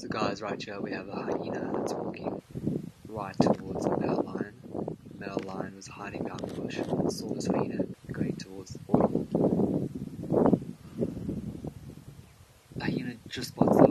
So guys, right here we have a hyena that's walking right towards the male lion. The male lion was hiding behind the bush and saw this hyena going towards the water. The hyena just spots the